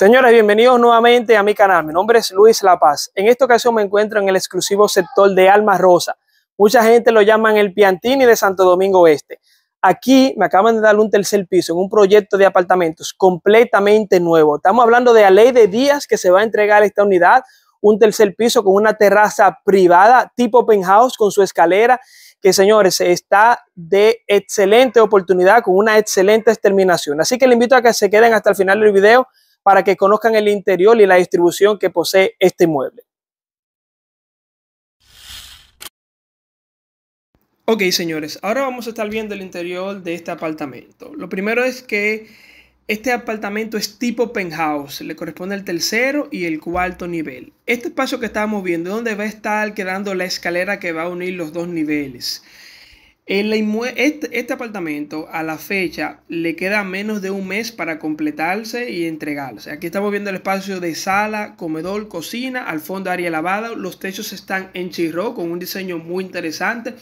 Señores, bienvenidos nuevamente a mi canal. Mi nombre es Luis La Paz. En esta ocasión me encuentro en el exclusivo sector de Alma Rosa. Mucha gente lo llaman el Piantini de Santo Domingo Este. Aquí me acaban de dar un tercer piso en un proyecto de apartamentos completamente nuevo. Estamos hablando de la ley de días que se va a entregar esta unidad, un tercer piso con una terraza privada tipo penthouse con su escalera que señores está de excelente oportunidad con una excelente terminación. Así que le invito a que se queden hasta el final del video para que conozcan el interior y la distribución que posee este inmueble. Ok, señores, ahora vamos a estar viendo el interior de este apartamento. Lo primero es que este apartamento es tipo penthouse, le corresponde el tercero y el cuarto nivel. Este espacio que estamos viendo, donde va a estar quedando la escalera que va a unir los dos niveles. Este, este, apartamento a la fecha le queda menos de un mes para completarse y entregarse. Aquí estamos viendo el espacio de sala, comedor, cocina, al fondo área lavada. Los techos están en chirro con un diseño muy interesante.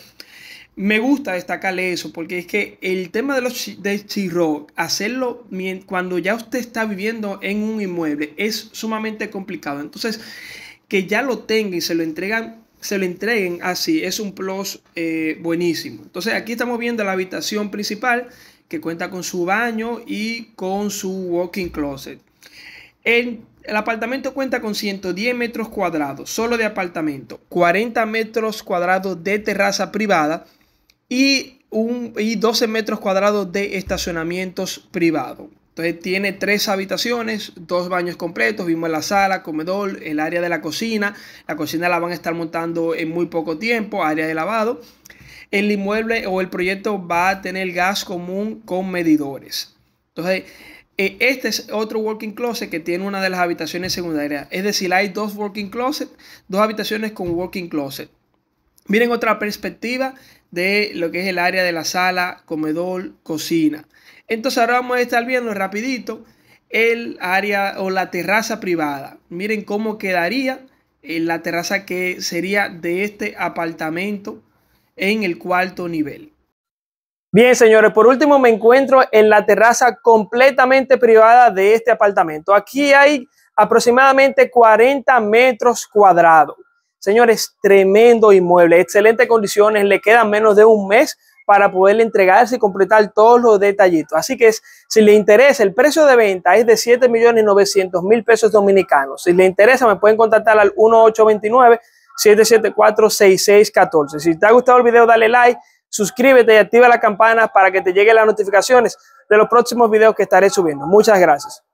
Me gusta destacarle eso porque es que el tema de los de chirro, hacerlo cuando ya usted está viviendo en un inmueble es sumamente complicado. Entonces, que ya lo tenga y se lo entregan se lo entreguen así, es un plus eh, buenísimo. Entonces aquí estamos viendo la habitación principal que cuenta con su baño y con su walking closet. El, el apartamento cuenta con 110 metros cuadrados, solo de apartamento, 40 metros cuadrados de terraza privada y, un, y 12 metros cuadrados de estacionamientos privados. Entonces tiene tres habitaciones, dos baños completos, vimos la sala, comedor, el área de la cocina. La cocina la van a estar montando en muy poco tiempo, área de lavado. El inmueble o el proyecto va a tener gas común con medidores. Entonces, eh, este es otro working closet que tiene una de las habitaciones secundarias. Es decir, hay dos working closet, dos habitaciones con working closet. Miren otra perspectiva de lo que es el área de la sala, comedor, cocina. Entonces ahora vamos a estar viendo rapidito el área o la terraza privada. Miren cómo quedaría en la terraza que sería de este apartamento en el cuarto nivel. Bien, señores, por último me encuentro en la terraza completamente privada de este apartamento. Aquí hay aproximadamente 40 metros cuadrados. Señores, tremendo inmueble, excelentes condiciones, le quedan menos de un mes para poderle entregarse y completar todos los detallitos. Así que si le interesa, el precio de venta es de 7 millones 900 mil pesos dominicanos. Si le interesa, me pueden contactar al 1829 774 6614. Si te ha gustado el video, dale like, suscríbete y activa la campana para que te lleguen las notificaciones de los próximos videos que estaré subiendo. Muchas gracias.